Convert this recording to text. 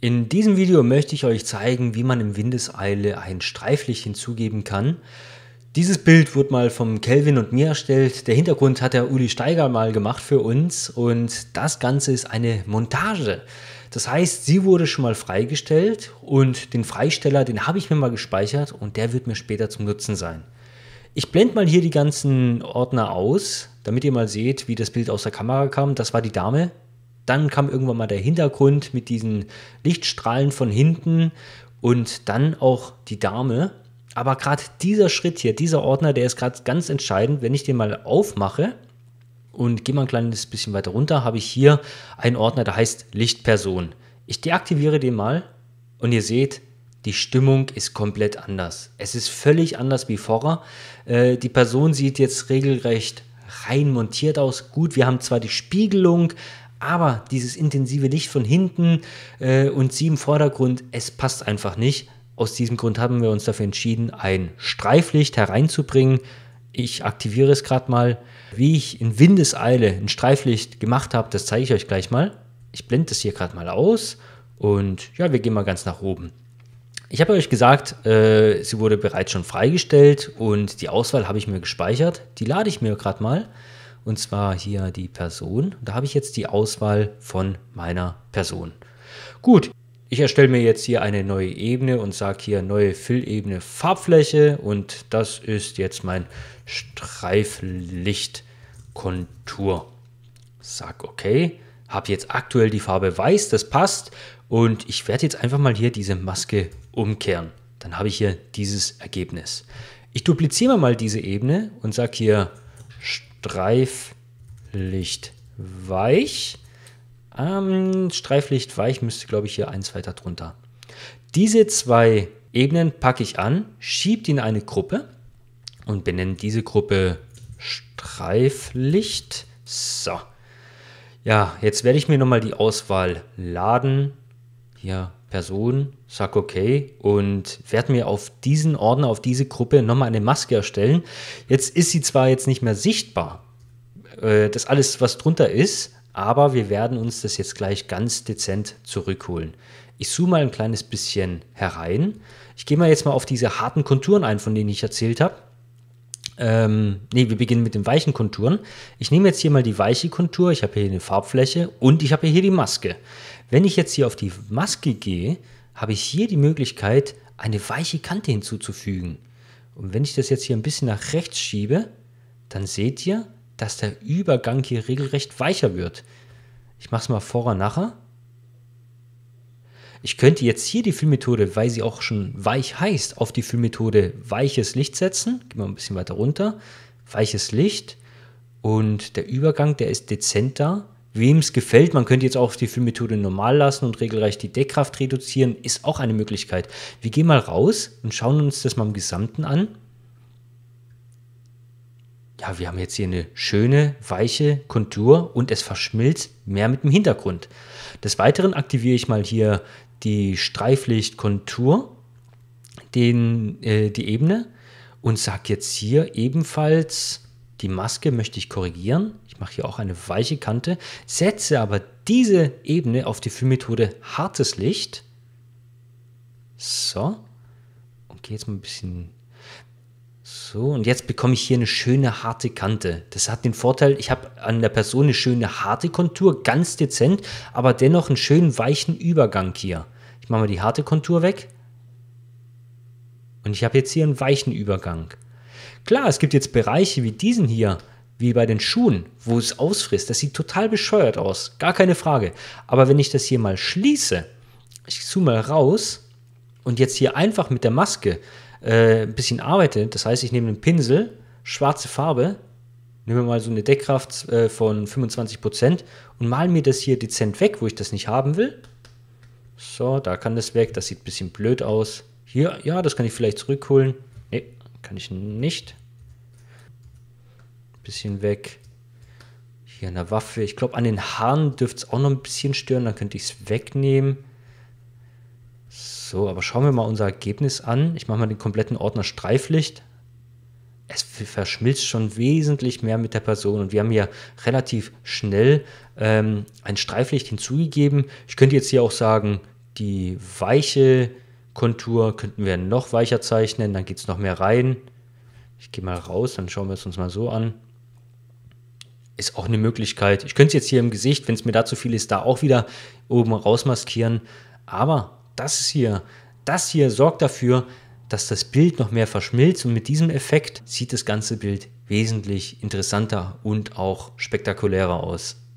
In diesem Video möchte ich euch zeigen, wie man im Windeseile ein Streiflicht hinzugeben kann. Dieses Bild wurde mal vom Kelvin und mir erstellt. Der Hintergrund hat der Uli Steiger mal gemacht für uns und das Ganze ist eine Montage. Das heißt, sie wurde schon mal freigestellt und den Freisteller, den habe ich mir mal gespeichert und der wird mir später zum Nutzen sein. Ich blende mal hier die ganzen Ordner aus, damit ihr mal seht, wie das Bild aus der Kamera kam. Das war die Dame, dann kam irgendwann mal der Hintergrund mit diesen Lichtstrahlen von hinten und dann auch die Dame. Aber gerade dieser Schritt hier, dieser Ordner, der ist gerade ganz entscheidend. Wenn ich den mal aufmache und gehe mal ein kleines bisschen weiter runter, habe ich hier einen Ordner, der heißt Lichtperson. Ich deaktiviere den mal und ihr seht, die Stimmung ist komplett anders. Es ist völlig anders wie vorher. Äh, die Person sieht jetzt regelrecht rein montiert aus. Gut, wir haben zwar die Spiegelung, aber dieses intensive Licht von hinten äh, und sie im Vordergrund, es passt einfach nicht. Aus diesem Grund haben wir uns dafür entschieden, ein Streiflicht hereinzubringen. Ich aktiviere es gerade mal. Wie ich in Windeseile ein Streiflicht gemacht habe, das zeige ich euch gleich mal. Ich blende das hier gerade mal aus und ja, wir gehen mal ganz nach oben. Ich habe euch gesagt, äh, sie wurde bereits schon freigestellt und die Auswahl habe ich mir gespeichert. Die lade ich mir gerade mal und zwar hier die Person. Da habe ich jetzt die Auswahl von meiner Person. Gut, ich erstelle mir jetzt hier eine neue Ebene und sage hier neue Füllebene Farbfläche und das ist jetzt mein Streiflichtkontur. Sag okay, habe jetzt aktuell die Farbe weiß, das passt und ich werde jetzt einfach mal hier diese Maske umkehren. Dann habe ich hier dieses Ergebnis. Ich dupliziere mal diese Ebene und sage hier Streiflicht weich. Ähm, Streiflicht weich müsste, glaube ich, hier eins weiter drunter. Diese zwei Ebenen packe ich an, schiebe die in eine Gruppe und benenne diese Gruppe Streiflicht. So. Ja, jetzt werde ich mir nochmal die Auswahl laden. Hier Person, sag okay und werde mir auf diesen Ordner, auf diese Gruppe nochmal eine Maske erstellen. Jetzt ist sie zwar jetzt nicht mehr sichtbar, äh, das alles, was drunter ist, aber wir werden uns das jetzt gleich ganz dezent zurückholen. Ich zoome mal ein kleines bisschen herein. Ich gehe mal jetzt mal auf diese harten Konturen ein, von denen ich erzählt habe. Ähm, ne, wir beginnen mit den weichen Konturen. Ich nehme jetzt hier mal die weiche Kontur. Ich habe hier eine Farbfläche und ich habe hier die Maske. Wenn ich jetzt hier auf die Maske gehe, habe ich hier die Möglichkeit, eine weiche Kante hinzuzufügen. Und wenn ich das jetzt hier ein bisschen nach rechts schiebe, dann seht ihr, dass der Übergang hier regelrecht weicher wird. Ich mache es mal vorher, nachher. Ich könnte jetzt hier die Füllmethode, weil sie auch schon weich heißt, auf die Füllmethode weiches Licht setzen. Gehen wir ein bisschen weiter runter. Weiches Licht. Und der Übergang, der ist dezenter Wem es gefällt, man könnte jetzt auch die Füllmethode normal lassen und regelrecht die Deckkraft reduzieren, ist auch eine Möglichkeit. Wir gehen mal raus und schauen uns das mal im Gesamten an. Ja, wir haben jetzt hier eine schöne, weiche Kontur und es verschmilzt mehr mit dem Hintergrund. Des Weiteren aktiviere ich mal hier die Streiflichtkontur, äh, die Ebene und sage jetzt hier ebenfalls die Maske möchte ich korrigieren. Ich mache hier auch eine weiche Kante, setze aber diese Ebene auf die Füllmethode hartes Licht. So. Und gehe jetzt mal ein bisschen so, und jetzt bekomme ich hier eine schöne harte Kante. Das hat den Vorteil, ich habe an der Person eine schöne harte Kontur, ganz dezent, aber dennoch einen schönen weichen Übergang hier. Ich mache mal die harte Kontur weg. Und ich habe jetzt hier einen weichen Übergang. Klar, es gibt jetzt Bereiche wie diesen hier, wie bei den Schuhen, wo es ausfrisst. Das sieht total bescheuert aus, gar keine Frage. Aber wenn ich das hier mal schließe, ich zoome mal raus und jetzt hier einfach mit der Maske äh, ein bisschen arbeite, das heißt, ich nehme einen Pinsel, schwarze Farbe, nehme mal so eine Deckkraft äh, von 25% und mal mir das hier dezent weg, wo ich das nicht haben will. So, da kann das weg, das sieht ein bisschen blöd aus. Hier, ja, das kann ich vielleicht zurückholen. Ne, kann ich nicht. Bisschen weg. Hier an der Waffe. Ich glaube, an den Haaren dürfte es auch noch ein bisschen stören. Dann könnte ich es wegnehmen. So, aber schauen wir mal unser Ergebnis an. Ich mache mal den kompletten Ordner Streiflicht. Es verschmilzt schon wesentlich mehr mit der Person und wir haben hier relativ schnell ähm, ein Streiflicht hinzugegeben. Ich könnte jetzt hier auch sagen, Die weiche Kontur könnten wir noch weicher zeichnen, dann geht es noch mehr rein. Ich gehe mal raus, dann schauen wir es uns mal so an. Ist auch eine Möglichkeit. Ich könnte es jetzt hier im Gesicht, wenn es mir da zu viel ist, da auch wieder oben rausmaskieren. Aber das hier, das hier sorgt dafür, dass das Bild noch mehr verschmilzt und mit diesem Effekt sieht das ganze Bild wesentlich interessanter und auch spektakulärer aus.